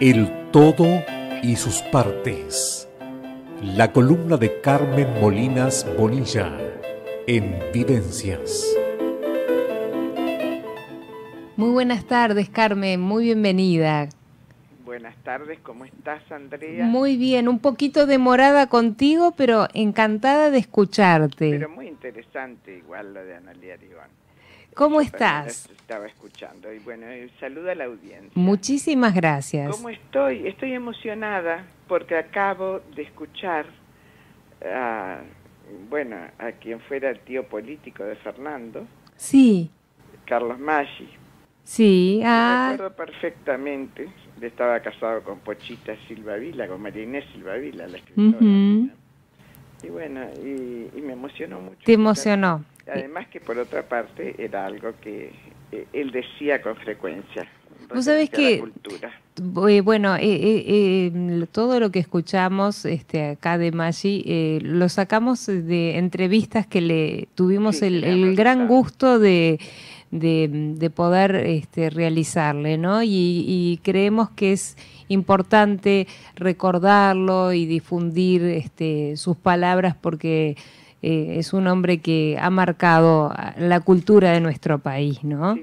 El todo y sus partes. La columna de Carmen Molinas Bonilla en Vivencias. Buenas tardes, Carmen, muy bienvenida. Buenas tardes, ¿cómo estás, Andrea? Muy bien, un poquito demorada contigo, pero encantada de escucharte. Pero muy interesante igual lo de Analia Arigón. ¿Cómo Yo estás? Estaba escuchando y bueno, eh, saluda a la audiencia. Muchísimas gracias. ¿Cómo estoy? Estoy emocionada porque acabo de escuchar a, bueno, a quien fuera el tío político de Fernando, Sí, Carlos Maggi. Sí, Me ah, acuerdo perfectamente, estaba casado con Pochita Silva Vila, con María Inés Silva Vila, la escritora. Ujú. Y bueno, y, y me emocionó mucho. te emocionó. Además que por otra parte era algo que eh, él decía con frecuencia. Vos sabés que-. Eh, Bueno, eh, eh, eh, todo lo que escuchamos este, acá de Maggi eh, lo sacamos de entrevistas que le tuvimos Sí, el, el gran gusto de, de, de poder este, realizarle, ¿no? Y, y creemos que es importante recordarlo y difundir este, sus palabras porque eh, es un hombre que ha marcado la cultura de nuestro país, ¿no?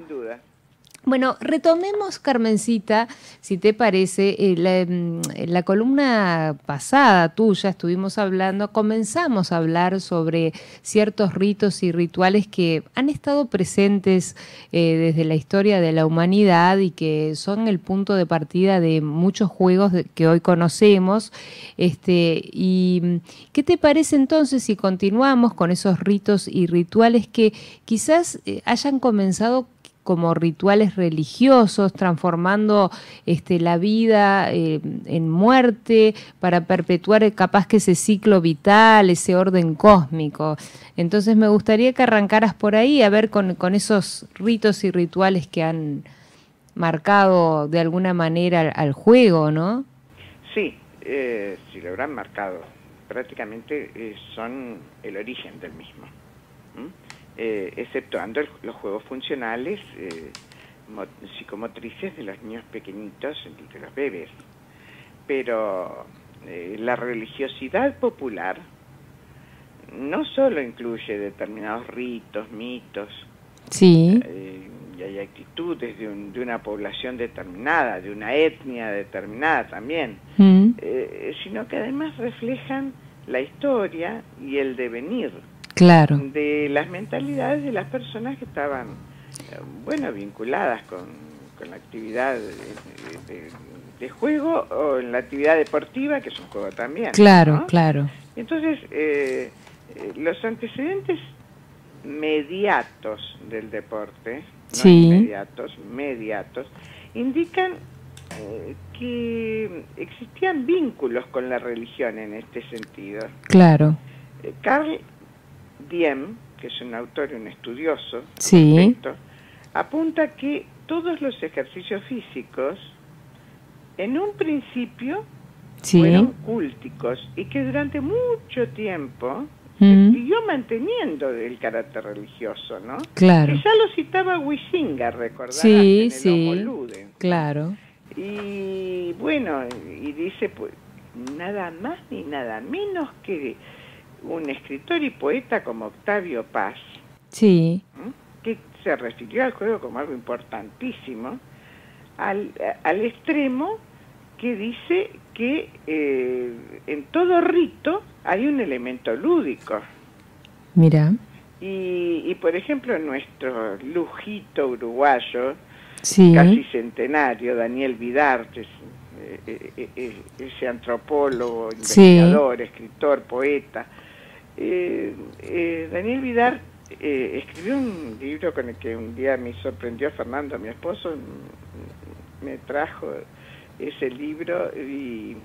Bueno, retomemos, Carmencita, si te parece, eh, la, mm, la columna pasada tuya, estuvimos hablando, comenzamos a hablar sobre ciertos ritos y rituales que han estado presentes eh, desde la historia de la humanidad y que son el punto de partida de muchos juegos que hoy conocemos. Este, ¿Y mm, qué te parece entonces si continuamos con esos ritos y rituales que quizás eh, hayan comenzado como rituales religiosos, transformando este, la vida eh, en muerte para perpetuar eh, capaz que ese ciclo vital, ese orden cósmico. Entonces me gustaría que arrancaras por ahí a ver con, con esos ritos y rituales que han marcado de alguna manera al, juego, ¿no? Sí, eh, si lo habrán marcado, prácticamente eh, son el origen del mismo. ¿m? Eh, exceptuando el- los juegos funcionales eh, mo- psicomotrices de los niños pequeñitos, de los bebés. Pero eh, la religiosidad popular no solo incluye determinados ritos, mitos, Sí, eh, y hay actitudes de, un- de una población determinada, de una etnia determinada también, Mm, sino que además reflejan la historia y el devenir claro, de las mentalidades de las personas que estaban, eh, bueno, vinculadas con, con la actividad de, de- de juego o en la actividad deportiva, que es un juego también. claro, ¿no? claro. Entonces, eh, eh, los antecedentes mediatos del deporte, no Sí. inmediatos, mediatos, indican eh, que existían vínculos con la religión en este sentido. Claro, Eh, Carl Diem, que es un autor y un estudioso, Sí. respecto, apunta que todos los ejercicios físicos, en un principio, sí, fueron cúlticos y que durante mucho tiempo Mm. se siguió manteniendo el carácter religioso, ¿no? claro, Que ya lo citaba Huizinga, recordarás, Sí, en el sí. Homo Ludens. claro. Y bueno, y dice, pues, nada más ni nada menos que un escritor y poeta como Octavio Paz, que se refirió al juego como algo importantísimo, al, al extremo que dice que eh, en todo rito hay un elemento lúdico. mira, Y, y, por ejemplo, nuestro lujito uruguayo, sí, casi centenario, Daniel Vidarte, eh, eh, eh, ese antropólogo, Sí. investigador, escritor, poeta. Eh, eh, Daniel Vidar eh, escribió un libro con el que un día me sorprendió Fernando, mi esposo, me trajo ese libro y,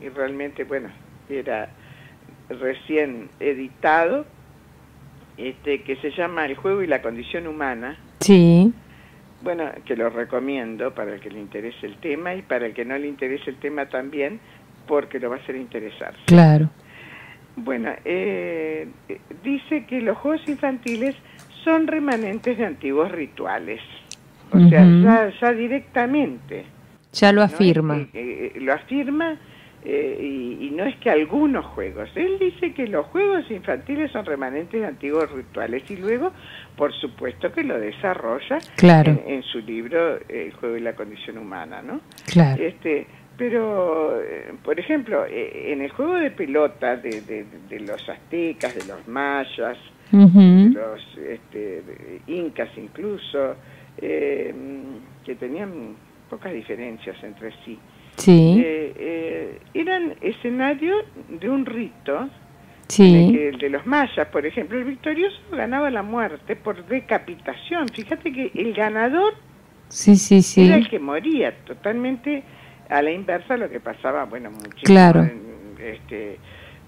y realmente, bueno, era recién editado, este, que se llama El juego y la condición humana, sí, bueno, que lo recomiendo para el que le interese el tema y para el que no le interese el tema también, porque lo va a hacer interesar. Claro. Bueno, eh, dice que los juegos infantiles son remanentes de antiguos rituales. O sea, ya, directamente. Ya lo afirma. Eh, lo afirma eh, y, no es que algunos juegos. Él dice que los juegos infantiles son remanentes de antiguos rituales y luego, por supuesto, que lo desarrolla en, su libro El juego y la condición humana, ¿no? Claro. Este, pero, eh, por ejemplo, eh, en el juego de pelota de, de, los aztecas, de los mayas, de los este, incas incluso, que tenían pocas diferencias entre sí. Sí. Eh, eh, eran escenarios de un rito. Sí. El de los mayas, por ejemplo, el victorioso ganaba la muerte por decapitación. Fíjate que el ganador sí, sí, sí. era el que moría, totalmente a la inversa lo que pasaba, bueno, muchísimo claro. este,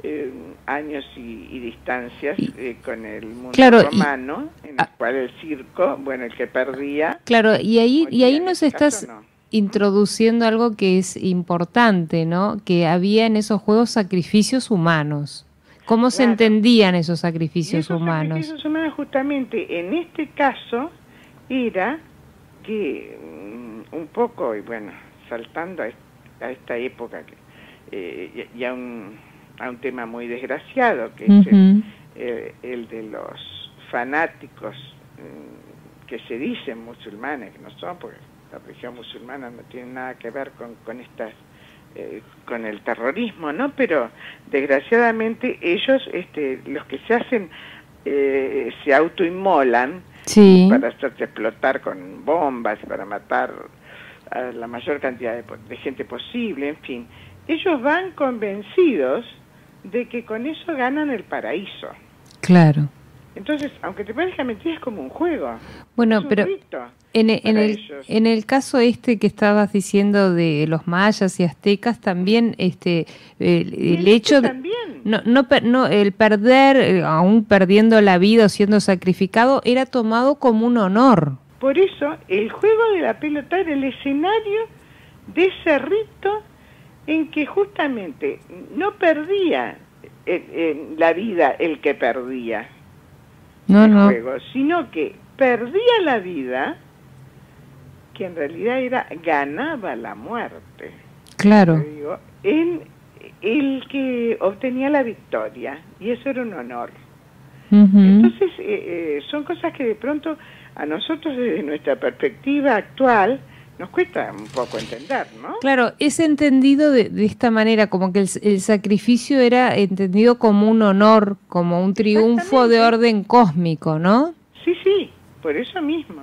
eh, años y, distancias con el mundo romano, en el cual el circo, bueno, el que perdía. Claro, y ahí, y ahí nos este estás introduciendo algo que es importante, ¿no? Que había en esos juegos sacrificios humanos. ¿Cómo se entendían esos sacrificios esos humanos? Sacrificios humanos justamente en este caso era que mm, un poco, y bueno, saltando a, esta época, que, eh, y a un, a un tema muy desgraciado, que es eh, el, de los fanáticos mm, que se dicen musulmanes, que no son, porque la religión musulmana no tiene nada que ver con, con estas eh, con el terrorismo, ¿no? Pero desgraciadamente ellos, este, los que se hacen, eh, se autoinmolan para hacerse explotar con bombas, para matar a la mayor cantidad de, de gente posible, en fin, ellos van convencidos de que con eso ganan el paraíso. Claro. Entonces, aunque te parezca mentira, es como un juego. Bueno, pero en, e, en, el, en el caso este que estabas diciendo de los mayas y aztecas, también este el, hecho de no, no, no, el perder, eh, aún perdiendo la vida o siendo sacrificado, era tomado como un honor. Por eso, el juego de la pelota era el escenario de ese rito en que justamente no perdía eh, eh, la vida el que perdía no, no. juego, sino que perdía la vida, que en realidad era ganaba la muerte. Claro. en el que obtenía la victoria, y eso era un honor. Entonces, eh, eh, son cosas que de pronto a nosotros desde nuestra perspectiva actual nos cuesta un poco entender, ¿no? Claro, es entendido de, esta manera, como que el, sacrificio era entendido como un honor, como un triunfo de orden cósmico, ¿no? Sí, sí, por eso mismo.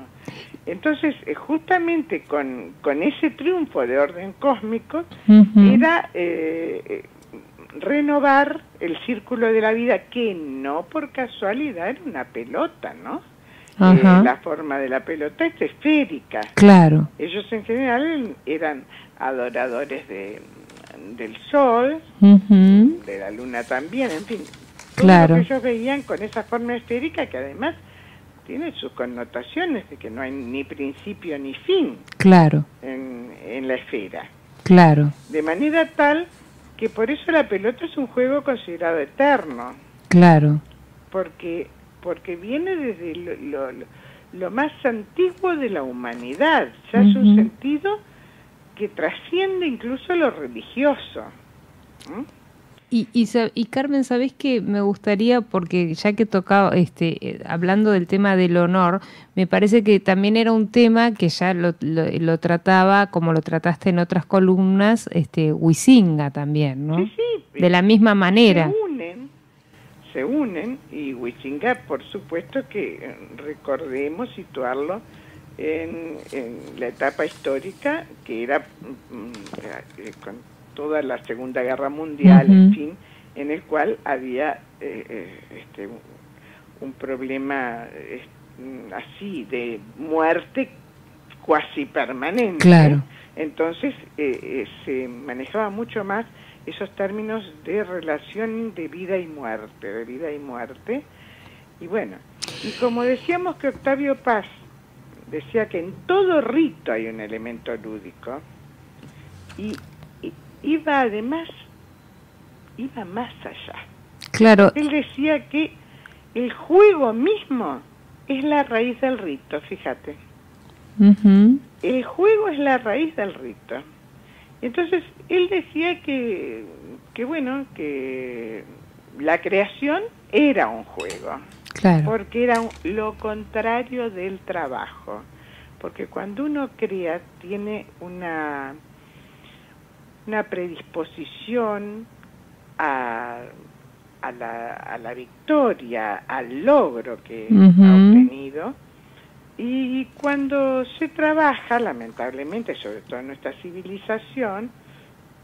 Entonces, eh, justamente con, con ese triunfo de orden cósmico, era eh, eh, renovar el círculo de la vida, que no por casualidad era una pelota, ¿no? Eh, la forma de la pelota es esférica. Claro. Ellos en general eran adoradores de, del sol, de la luna también, en fin. Claro. Lo que ellos veían con esa forma esférica que además tiene sus connotaciones de que no hay ni principio ni fin. Claro. En, en la esfera. Claro. De manera tal que por eso la pelota es un juego considerado eterno. Claro. Porque porque viene desde lo, más antiguo de la humanidad, ya es un sentido que trasciende incluso lo religioso. Y, y, Carmen, ¿sabés que me gustaría, porque ya que tocaba, este, eh, hablando del tema del honor, me parece que también era un tema que ya lo, lo, trataba, como lo trataste en otras columnas, este, Huizinga también, ¿no? Sí, sí. De la misma manera se unen y Huizinga, por supuesto que eh, recordemos situarlo en, la etapa histórica que era mm, eh, con toda la Segunda Guerra Mundial, en fin, en el cual había eh, este, un problema mm, así de muerte cuasi permanente. Claro. Entonces se manejaba mucho más esos términos de relación de vida y muerte, de vida y muerte. Y bueno, y como decíamos que Octavio Paz decía que en todo rito hay un elemento lúdico y, iba además, iba más allá. Claro. Él decía que el juego mismo es la raíz del rito, fíjate. El juego es la raíz del rito. Entonces, él decía que, que bueno, que la creación era un juego. Claro. Porque era lo contrario del trabajo. Porque cuando uno crea, tiene una, una predisposición a, a, la, a la victoria, al logro que ha obtenido. Y cuando se trabaja, lamentablemente, sobre todo en nuestra civilización,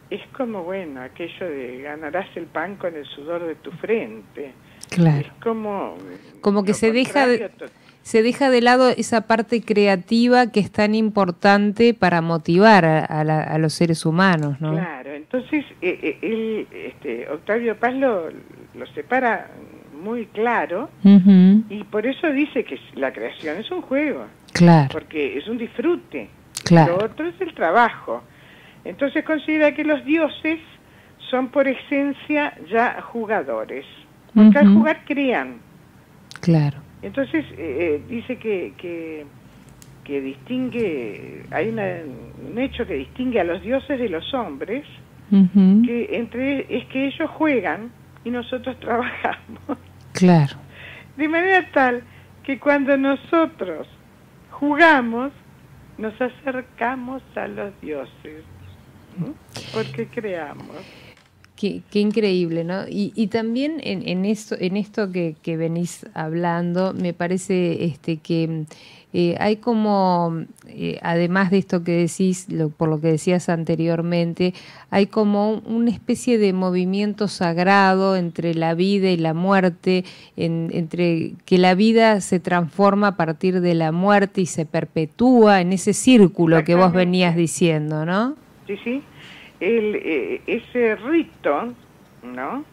es como, bueno, aquello de ganarás el pan con el sudor de tu frente. Claro. Es como... Como que se deja, de, se deja de lado esa parte creativa que es tan importante para motivar a, los seres humanos, ¿no? Claro, entonces eh, eh este, Octavio Paz lo, lo separa muy claro y por eso dice que la creación es un juego. Claro. Porque es un disfrute. Claro. Lo otro es el trabajo. Entonces considera que los dioses son por esencia ya jugadores. Porque al jugar crean. Claro. Entonces eh, eh, dice que, que, distingue, hay un hecho que distingue a los dioses de los hombres, que entre es que ellos juegan y nosotros trabajamos. Claro. De manera tal que cuando nosotros jugamos, nos acercamos a los dioses. Porque creamos. Qué, increíble, ¿no? Y, también en, esto, en esto que, venís hablando, me parece este, que eh, hay como, eh, además de esto que decís, por lo que decías anteriormente, hay como una especie de movimiento sagrado entre la vida y la muerte, entre que la vida se transforma a partir de la muerte y se perpetúa en ese círculo que vos venías diciendo, ¿no? Sí, sí. El, eh, ese rito, ¿no?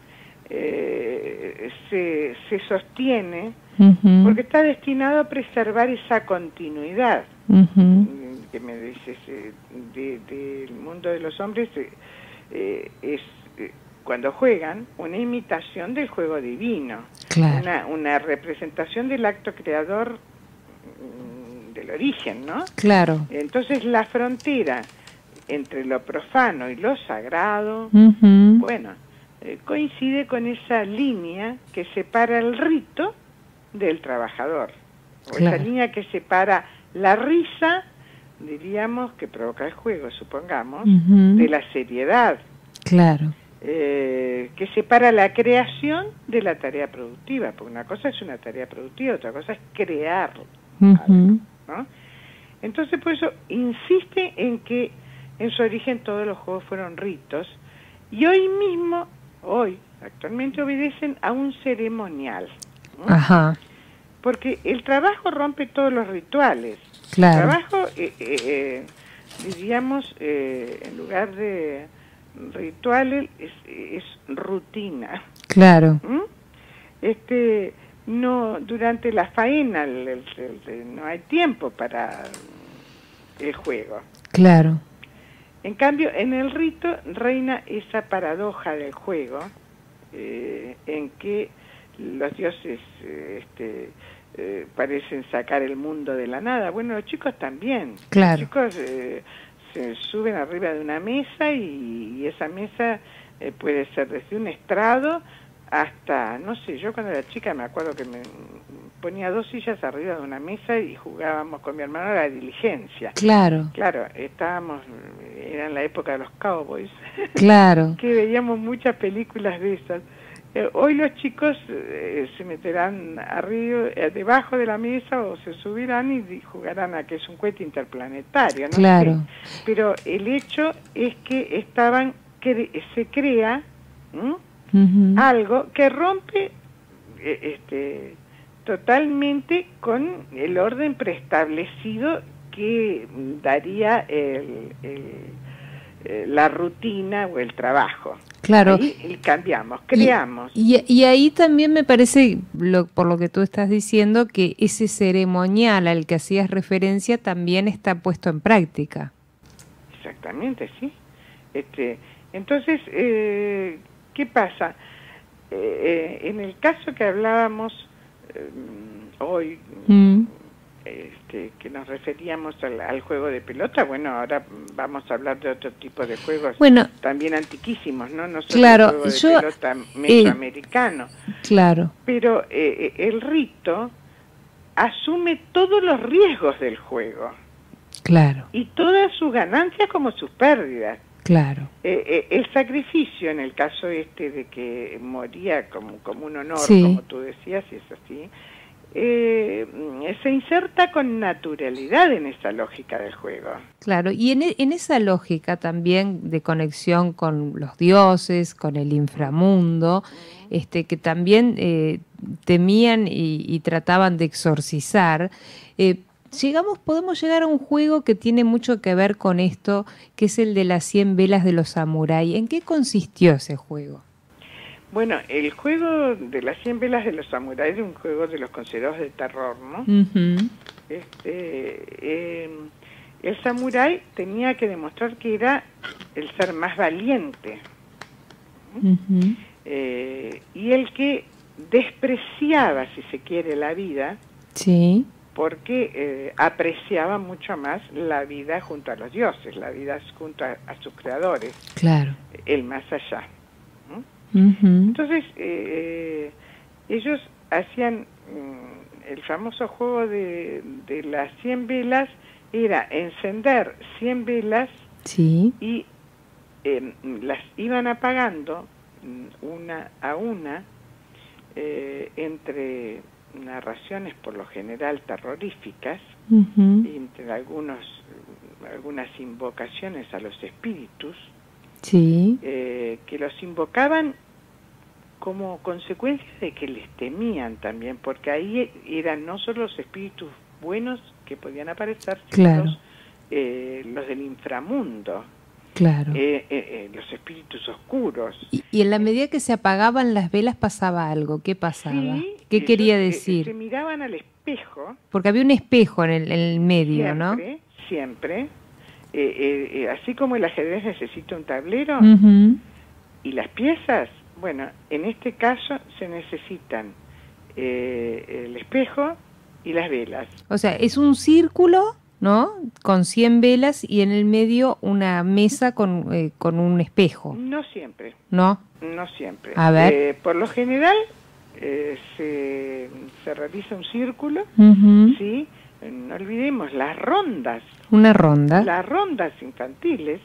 Eh, se, se, sostiene porque está destinado a preservar esa continuidad que me dices del mundo de los hombres eh, es cuando juegan una imitación del juego divino una, una representación del acto creador mm, del origen no claro. Entonces la frontera entre lo profano y lo sagrado, bueno, eh, coincide con esa línea que separa el rito del trabajador, o esa línea que separa la risa, diríamos, que provoca el juego, supongamos, de la seriedad. Claro. Eh, que separa la creación de la tarea productiva, porque una cosa es una tarea productiva, otra cosa es crear. ¿no? Entonces, por eso insiste en que en su origen todos los juegos fueron ritos y hoy mismo, hoy, actualmente obedecen a un ceremonial. Ajá. Porque el trabajo rompe todos los rituales. Claro. El trabajo, eh, eh, eh diríamos, eh, en lugar de rituales, es, rutina. Claro. ¿Mm? Este, no, durante la faena no hay tiempo para el juego. Claro. En cambio, en el rito reina esa paradoja del juego, eh, en que los dioses eh, este, eh, parecen sacar el mundo de la nada. Bueno, los chicos también. Claro. Los chicos se suben arriba de una mesa y esa mesa puede ser desde un estrado hasta, no sé, yo cuando era chica me acuerdo que me ponía dos sillas arriba de una mesa y jugábamos con mi hermano a la diligencia. Claro. Claro, estábamos, era en la época de los cowboys. Claro. que veíamos muchas películas de esas. Eh, hoy los chicos eh, se meterán arriba, eh, debajo de la mesa o se subirán y jugarán a que es un cohete interplanetario, ¿no? Claro. Pero el hecho es que estaban, que se crea algo que rompe e, este, totalmente con el orden preestablecido que daría el, eh, la rutina o el trabajo. Claro. y cambiamos, creamos. Y, ahí también me parece, lo, por lo que tú estás diciendo, que ese ceremonial al que hacías referencia también está puesto en práctica. Exactamente, sí. Este, entonces, eh, ¿qué pasa? Eh, eh, en el caso que hablábamos hoy, mm este, que nos referíamos al, juego de pelota, bueno, ahora vamos a hablar de otro tipo de juegos también antiquísimos, ¿no? No solo claro, el juego de pelota eh, mesoamericano. claro. Pero eh, eh, el rito asume todos los riesgos del juego. Claro. Y todas sus ganancias como sus pérdidas. Claro. el sacrificio, en el caso este de que moría como, como un honor, como tú decías, y es así, eh, se inserta con naturalidad en esa lógica del juego. Claro, y en, e, esa lógica también de conexión con los dioses, con el inframundo, este, que también eh, temían y, trataban de exorcizar, eh, llegamos, podemos llegar a un juego que tiene mucho que ver con esto, que es el de las 100 velas de los samuráis. ¿En qué consistió ese juego? Bueno, el juego de las 100 velas de los samuráis es un juego de los considerados de terror, ¿no? este, em, el samurái tenía que demostrar que era el ser más valiente eh, y el que despreciaba, si se quiere, la vida, sí. Porque eh, apreciaba mucho más la vida junto a los dioses, la vida junto a, a sus creadores, claro. el más allá. Entonces, eh, ellos hacían mm, el famoso juego de, las 100 velas, era encender 100 velas y em, las iban apagando mm, una a una eh, entre narraciones por lo general terroríficas y entre algunos algunas invocaciones a los espíritus sí. Eh, que los invocaban como consecuencia de que les temían también, porque ahí eran no solo los espíritus buenos que podían aparecer, sino los, eh, los, del inframundo. Claro. Eh, los espíritus oscuros. Y, en la medida que se apagaban las velas pasaba algo. ¿Qué pasaba? ¿Qué quería decir? Se miraban al espejo. Porque había un espejo en el, medio, ¿no? Siempre. así como el ajedrez necesita un tablero y las piezas bueno, en este caso se necesitan eh, el espejo y las velas. O sea, es un círculo, ¿no? Con 100 velas y en el medio una mesa con, eh, con un espejo. No siempre. ¿No? No siempre. A ver. Eh, por lo general se, se, realiza un círculo, ¿sí? No olvidemos las rondas. Una ronda. Las rondas infantiles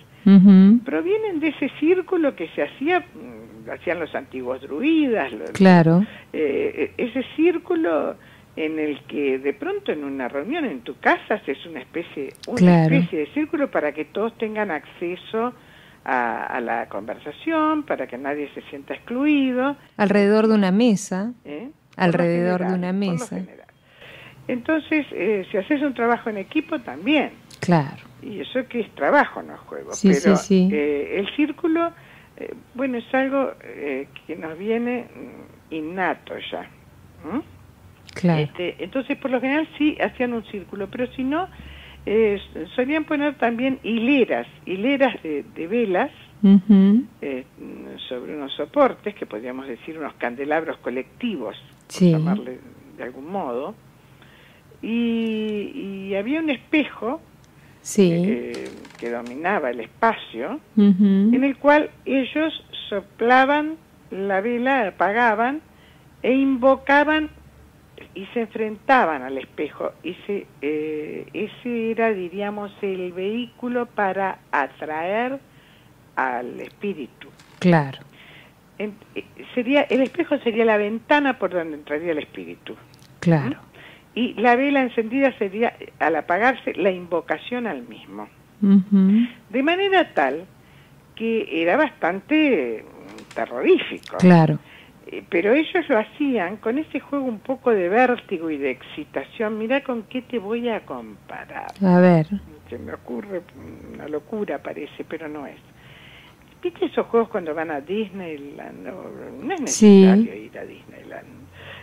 provienen de ese círculo que se hacía, mm, hacían los antiguos druidas. claro. Eh, ese círculo en el que de pronto en una reunión en tu casa haces una especie, una especie de círculo para que todos tengan acceso a, la conversación, para que nadie se sienta excluido. Alrededor de una mesa. ¿Eh? Alrededor de una mesa. Entonces, eh, si haces un trabajo en equipo también. Claro. Y eso que es trabajo, no juego. Sí, Pero sí, eh, el círculo, eh, bueno, es algo eh, que nos viene mm, innato ya. Claro. Este, entonces, por lo general sí hacían un círculo, pero si no, eh, solían poner también hileras, hileras de, velas sobre unos soportes, que podríamos decir unos candelabros colectivos, por llamarle de algún modo. y había un espejo eh, que dominaba el espacio, en el cual ellos soplaban la vela, apagaban e invocaban y se enfrentaban al espejo. Y eh, ese era, diríamos, el vehículo para atraer al espíritu. Claro. Eh, sería, el espejo sería la ventana por donde entraría el espíritu. Claro y la vela encendida sería, al apagarse, la invocación al mismo. De manera tal que era bastante terrorífico. Claro. Eh, pero ellos lo hacían con ese juego un poco de vértigo y de excitación. Mira con qué te voy a comparar. A ver. Se me ocurre una locura, parece, pero no es. ¿Viste esos juegos cuando van a Disneyland? No, no es necesario ir a Disneyland.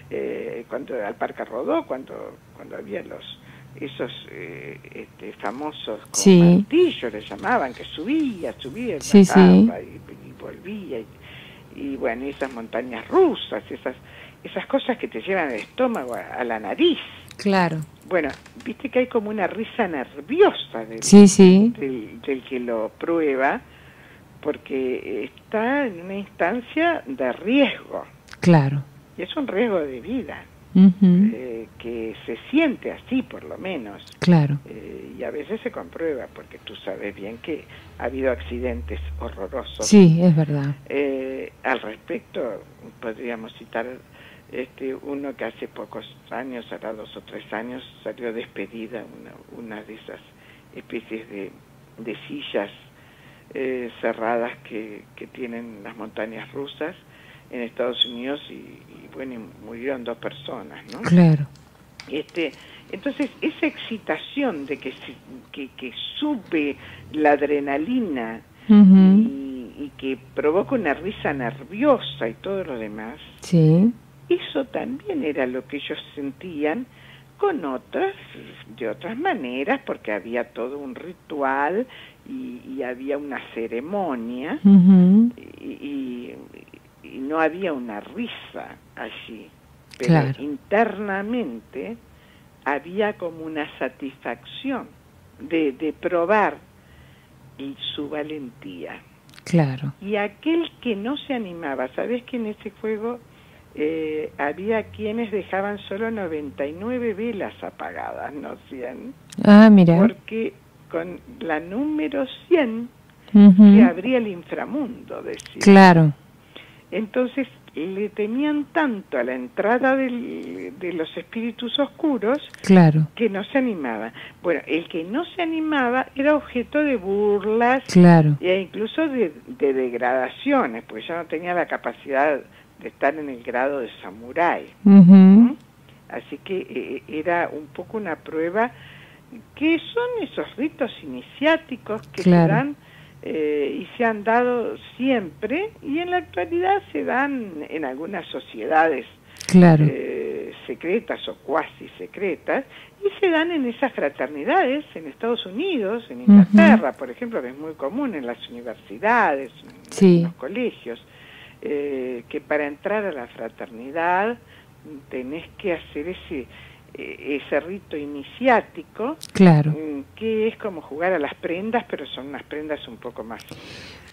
Eh, cuando al Parque Rodó, cuando, cuando había los esos eh, este, famosos con martillos le llamaban, que subía, subía, sí, y, volvía. Y, y, bueno, esas montañas rusas, esas, esas cosas que te llevan el estómago a, la nariz. Claro. Bueno, viste que hay como una risa nerviosa del, del, del que lo prueba, porque está en una instancia de riesgo. Claro. Y es un riesgo de vida. Eh, que se siente así por lo menos. Claro. Eh, y a veces se comprueba, porque tú sabes bien que ha habido accidentes horrorosos. Sí, es verdad. Eh, al respecto, podríamos citar este uno que hace pocos años, ahora dos o tres años, salió despedida una, una de esas especies de, de sillas cerradas que, que tienen las montañas rusas en Estados Unidos y, bueno, murieron dos personas, ¿no? Claro. Este, entonces, esa excitación de que, que, que sube la adrenalina y, que provoca una risa nerviosa y todo lo demás, sí. eso también era lo que ellos sentían con otras, de otras maneras, porque había todo un ritual y, había una ceremonia y, y no había una risa allí, pero internamente había como una satisfacción de, de probar y su valentía. Claro. Y aquel que no se animaba, ¿sabes que en ese juego eh, había quienes dejaban solo 99 velas apagadas, no 100? Ah, mira. Porque con la número 100 se abría el inframundo, decía. Claro. Entonces le temían tanto a la entrada de los espíritus oscuros claro. que no se animaba. Bueno, el que no se animaba era objeto de burlas claro. e incluso de, degradaciones, porque ya no tenía la capacidad de estar en el grado de samurái. Así que eh, era un poco una prueba que son esos ritos iniciáticos que se dan eh, y se han dado siempre y en la actualidad se dan en algunas sociedades eh, secretas o cuasi secretas y se dan en esas fraternidades en Estados Unidos, en Inglaterra, por ejemplo, que es muy común en las universidades, en los colegios, eh, que para entrar a la fraternidad tenés que hacer ese ese rito iniciático, claro. Mm, que es como jugar a las prendas, pero son unas prendas un poco más.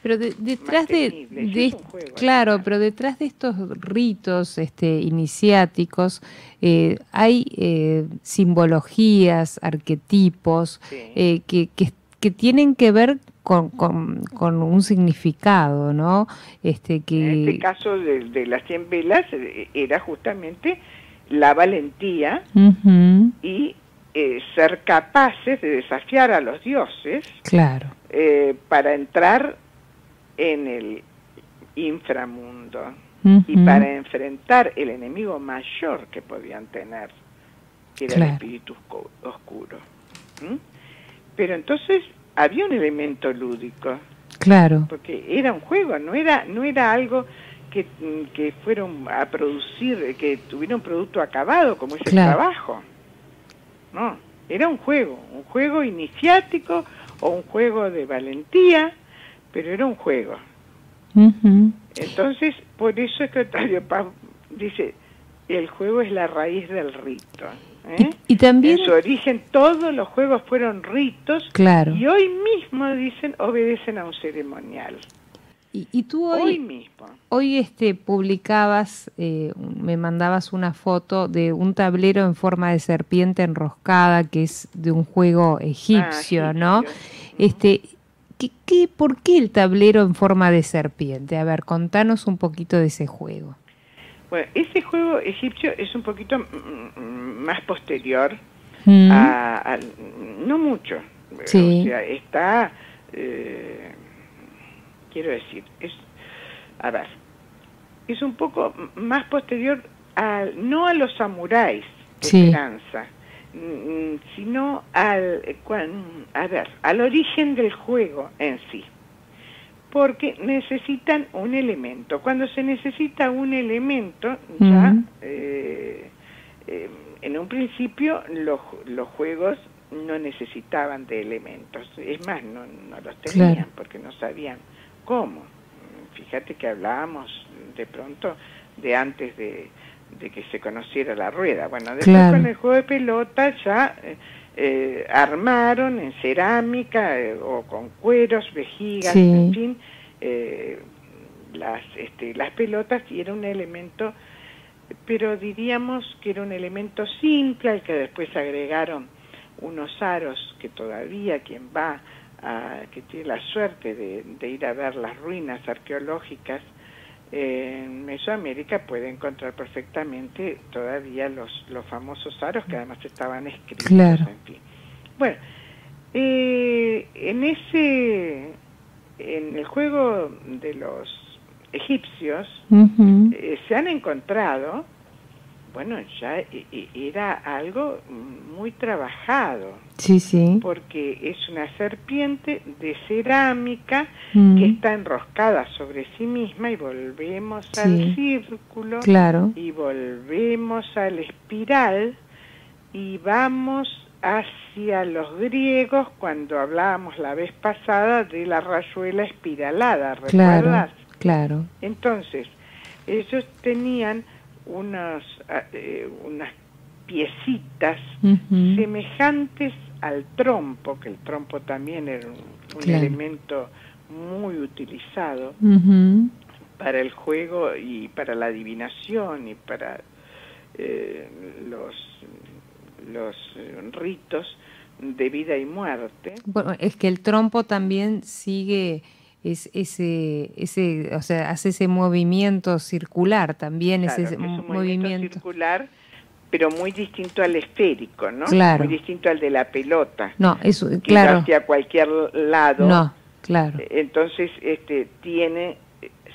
Pero detrás de, claro, pero detrás de estos ritos este, iniciáticos eh, hay eh, simbologías, arquetipos que, que, tienen que ver con, con, un significado, ¿no? Este, que... En este caso de, de las 100 velas era justamente la valentía y eh, ser capaces de desafiar a los dioses claro. Eh, para entrar en el inframundo y para enfrentar el enemigo mayor que podían tener, que era el espíritu oscuro. Pero entonces había un elemento lúdico. Claro. Porque era un juego, no era, no era algo que, que fueron a producir, que tuvieron un producto acabado, como es el trabajo. No, era un juego, un juego iniciático o un juego de valentía, pero era un juego. Entonces, por eso es que Octavio Paz dice, el juego es la raíz del rito. ¿eh? Y, también... En su origen todos los juegos fueron ritos claro. y hoy mismo dicen obedecen a un ceremonial. Y, tú hoy, mismo. hoy este, publicabas, eh, me mandabas una foto de un tablero en forma de serpiente enroscada que es de un juego egipcio, ah, ¿no? Este, ¿qué, qué, por qué el tablero en forma de serpiente? A ver, contanos un poquito de ese juego. Bueno, ese juego egipcio es un poquito más posterior, mm. a, no mucho. Sí. O sea, está... Eh, quiero decir, es, a ver, es un poco más posterior al, no a los samuráis de esperanza, mm, sino al, a ver, al origen del juego en sí. porque necesitan un elemento. Cuando se necesita un elemento, ya eh, eh, en un principio los, los juegos no necesitaban de elementos, es más, no, no los tenían porque no sabían cómo. Fíjate que hablábamos de pronto de antes de, que se conociera la rueda. Bueno, después con el juego de pelota ya eh, eh, armaron en cerámica eh, o con cueros, vejigas, en fin, las, este, las pelotas y era un elemento, pero diríamos que era un elemento simple al que después agregaron unos aros que todavía quien va a, que tiene la suerte de ir a ver las ruinas arqueológicas en Mesoamérica puede encontrar perfectamente todavía los, los famosos aros que además estaban escritos. Claro. En fin. Bueno, eh, en ese, en el juego de los egipcios eh, se han encontrado bueno, ya e, e, era algo muy trabajado. Sí, sí. Porque es una serpiente de cerámica mm. que está enroscada sobre sí misma y volvemos al círculo. Claro. Y volvemos al espiral y vamos hacia los griegos cuando hablábamos la vez pasada de la rayuela espiralada, ¿recuerdas? Claro, claro. Entonces, ellos tenían unas, eh, unas piecitas semejantes al trompo, que el trompo también era un, elemento muy utilizado para el juego y para la adivinación y para eh, los, los ritos de vida y muerte. Bueno, es que el trompo también sigue es ese, ese, o sea, hace ese movimiento circular también, ese movimiento, circular, pero muy distinto al esférico, ¿no? Claro. Muy distinto al de la pelota. No, eso, claro. hacia cualquier lado. No, claro. Entonces, este, tiene,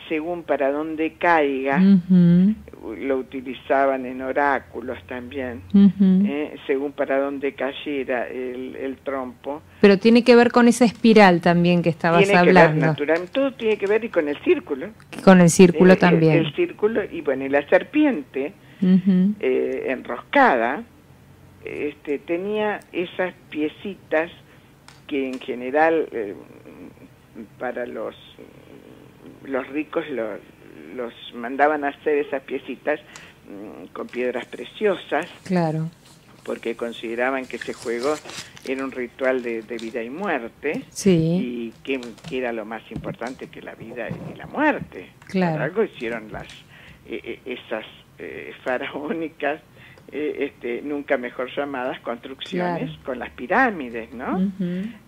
según para dónde caiga, lo utilizaban en oráculos también, eh, según para dónde cayera el, trompo. Pero tiene que ver con esa espiral también que estabas tiene hablando. Que naturalmente, todo tiene que ver y con el círculo. Con el círculo eh, también. El, círculo y bueno, y la serpiente eh, enroscada este, tenía esas piecitas que en general para los los ricos lo, los mandaban a hacer esas piecitas mm, con piedras preciosas. Claro. Porque consideraban que ese juego era un ritual de, vida y muerte. Sí. Y que, era lo más importante que la vida y la muerte. Claro. algo hicieron las e, e, esas eh, faraónicas eh, este, nunca mejor llamadas construcciones con las pirámides, ¿no?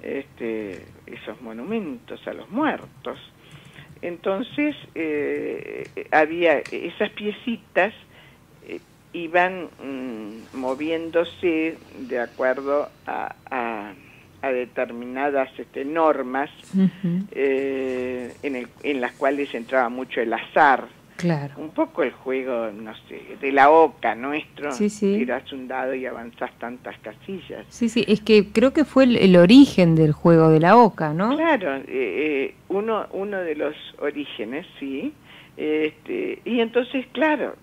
este, esos monumentos a los muertos. Entonces eh, había esas piecitas eh, iban mm, moviéndose de acuerdo a, determinadas este, normas eh, en, en las cuales entraba mucho el azar Claro. Un poco el juego, no sé, de la oca nuestro. Sí, sí. Tiras un dado y avanzas tantas casillas. Sí, sí, es que creo que fue el, origen del juego de la oca, ¿no? Claro, eh, eh, uno, uno de los orígenes, sí. Este, y entonces, claro,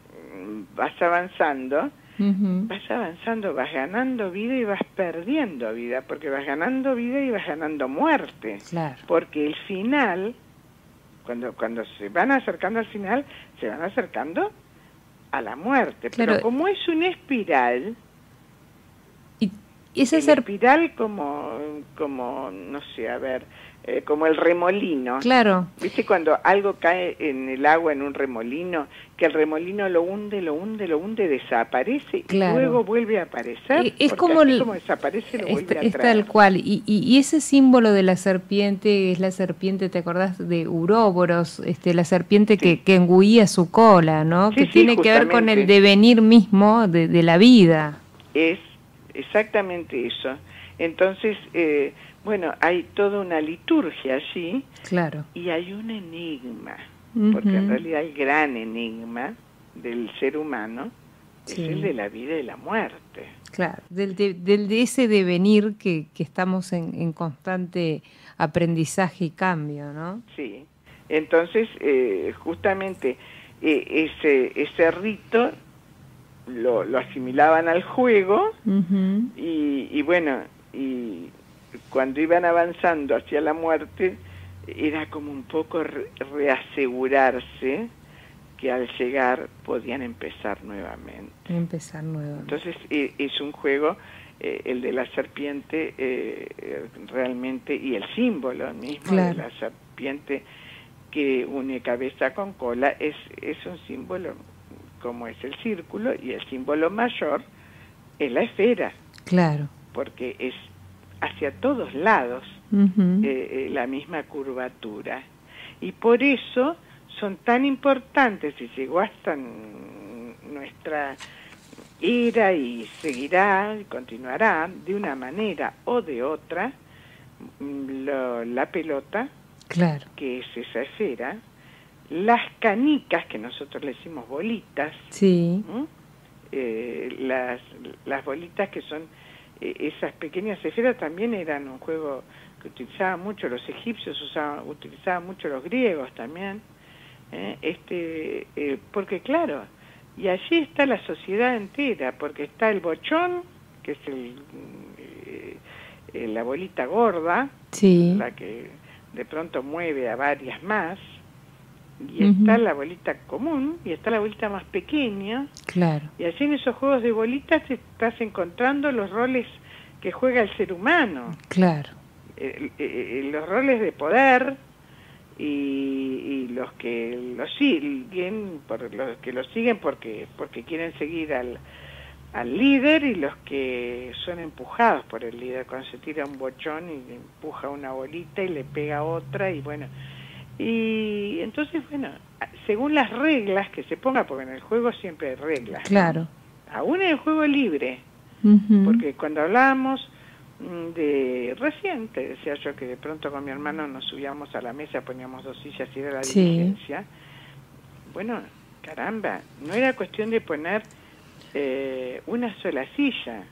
vas avanzando, vas avanzando, vas ganando vida y vas perdiendo vida, porque vas ganando vida y vas ganando muerte. Claro. Porque el final cuando, cuando se van acercando al final, se van acercando a la muerte. Pero como es una espiral, y esa espiral como, como, no sé, a ver, eh, como el remolino. Claro. ¿Viste cuando algo cae en el agua en un remolino, que el remolino lo hunde, lo hunde, lo hunde, desaparece y luego vuelve a aparecer? Es como, el, como desaparece, lo vuelve a Es tal cual. Y, y, ese símbolo de la serpiente es la serpiente, ¿te acordás de Uróboros? Este, la serpiente que, que enguía su cola, ¿no? que tiene que ver con el devenir mismo de, de la vida. Es exactamente eso. Entonces, eh, bueno, hay toda una liturgia allí. Claro. Y hay un enigma, porque en realidad el gran enigma del ser humano es el de la vida y la muerte. Claro, del de, del de ese devenir que, que estamos en, en, constante aprendizaje y cambio, ¿no? Sí. Entonces, eh, justamente eh, ese, ese rito lo, lo asimilaban al juego y, y bueno, y cuando iban avanzando hacia la muerte, era como un poco reasegurarse que al llegar podían empezar nuevamente. Empezar nuevamente. Entonces es un juego, eh, el de la serpiente, eh, realmente, y el símbolo mismo de la serpiente que une cabeza con cola, es, es un símbolo como es el círculo, y el símbolo mayor es la esfera. Claro. Porque es hacia todos lados eh, la misma curvatura. Y por eso son tan importantes y llegó hasta nuestra era y seguirá y continuará de una manera o de otra la pelota, claro. que es esa esfera, las canicas, que nosotros le decimos bolitas, sí. Eh, las, las bolitas que son eh, esas pequeñas esferas también eran un juego que utilizaban mucho los egipcios, usaban, utilizaban mucho los griegos también. ¿eh? este, eh, porque claro, y allí está la sociedad entera, porque está el bochón, que es el, eh, la bolita gorda, la que de pronto mueve a varias más, y está la bolita común, y está la bolita más pequeña, claro. y allí en esos juegos de bolitas estás encontrando los roles que juega el ser humano. Claro. los roles de poder, y, los que lo siguen por los que lo siguen porque porque quieren seguir al al líder y los que son empujados por el líder cuando se tira un bochón y le empuja una bolita y le pega otra y bueno y entonces bueno según las reglas que se ponga porque en el juego siempre hay reglas claro aún en el juego libre porque cuando hablamos Mm, de reciente, decía yo que de pronto con mi hermano nos subíamos a la mesa, poníamos dos sillas y era la diligencia. Bueno, caramba, no era cuestión de poner eh, una sola silla,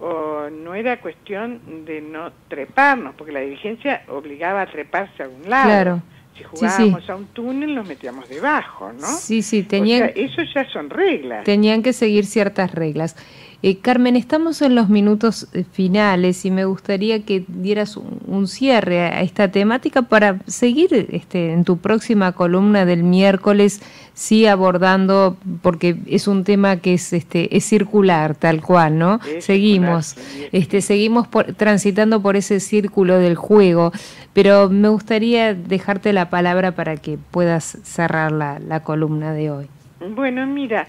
o no era cuestión de no treparnos, porque la diligencia obligaba a treparse a algún lado. Claro. Si jugábamos a un túnel, nos metíamos debajo, ¿no? Sí, sí, tenían... eso ya son reglas. Tenían que seguir ciertas reglas. Eh, Carmen, estamos en los minutos eh, finales y me gustaría que dieras un, cierre a esta temática para seguir este, en tu próxima columna del miércoles, sí abordando, porque es un tema que es, este, es circular, tal cual, ¿no? seguimos, este, seguimos transitando por ese círculo del juego, pero me gustaría dejarte la palabra para que puedas cerrar la, la columna de hoy. Bueno, mira,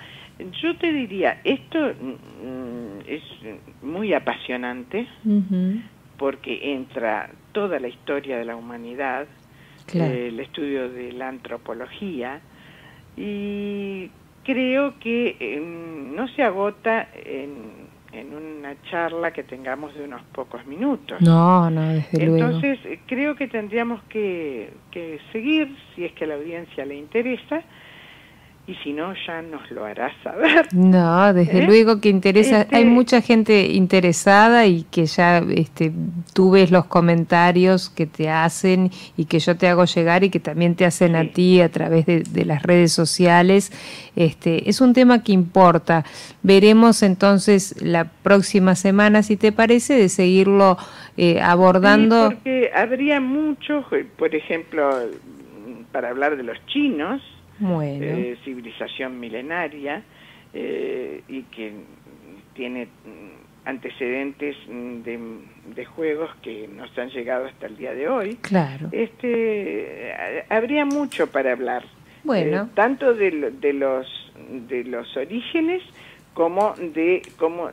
yo te diría, esto mm, es muy apasionante porque entra toda la historia de la humanidad, el estudio de la antropología y creo que em, no se agota en, una charla que tengamos de unos pocos minutos. No, no, desde Entonces, creo que tendríamos que, que seguir, si es que a la audiencia le interesa, y si no ya nos lo hará saber. No, desde ¿Eh? luego que interesa, hay este mucha gente interesada y que ya este, tú ves los comentarios que te hacen y que yo te hago llegar y que también te hacen a ti a través de, las redes sociales. Este, es un tema que importa. Veremos entonces la próxima semana, si te parece, de seguirlo eh, abordando. porque habría muchos, por ejemplo, para hablar de los chinos, eh, civilización milenaria eh, y que tiene antecedentes de, juegos que nos han llegado hasta el día de hoy. Claro. Este, habría mucho para hablar. Bueno. Eh, tanto de, de, los de los orígenes como de cómo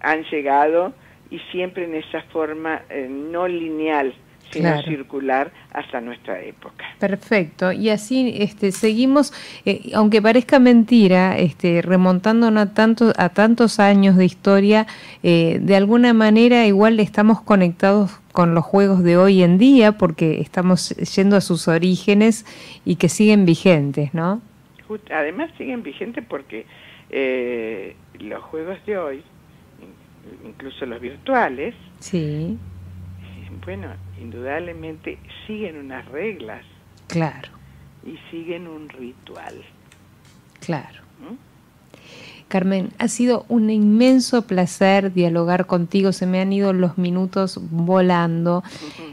han llegado y siempre en esa forma no lineal sino circular hasta nuestra época. Perfecto. Y así este, seguimos, eh, aunque parezca mentira, este, remontándonos a, tanto, a tantos años de historia, eh, de alguna manera igual estamos conectados con los juegos de hoy en día porque estamos yendo a sus orígenes y que siguen vigentes, ¿no? Además siguen vigentes porque eh, los juegos de hoy, incluso los virtuales, sí bueno, indudablemente siguen unas reglas. Claro. y siguen un ritual. Claro. Carmen, ha sido un inmenso placer dialogar contigo, se me han ido los minutos volando.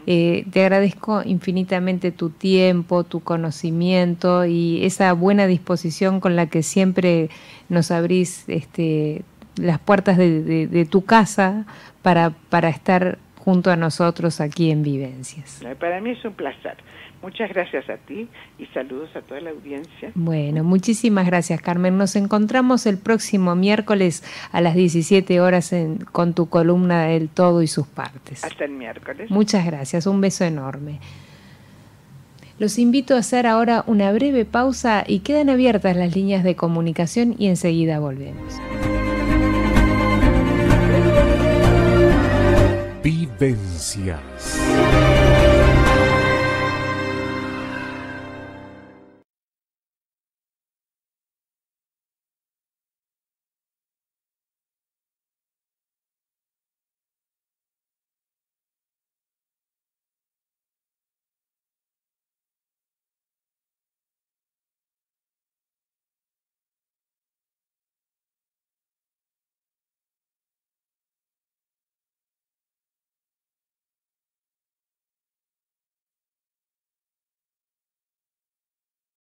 Eh, te agradezco infinitamente tu tiempo, tu conocimiento y esa buena disposición con la que siempre nos abrís este, las puertas de, tu casa para, para estar junto a nosotros aquí en Vivencias. Para mí es un placer. Muchas gracias a ti y saludos a toda la audiencia. Bueno, muchísimas gracias Carmen. Nos encontramos el próximo miércoles a las 17 horas con tu columna del todo y sus partes. Hasta el miércoles. Muchas gracias, un beso enorme. Los invito a hacer ahora una breve pausa y quedan abiertas las líneas de comunicación y enseguida volvemos. Vivencias.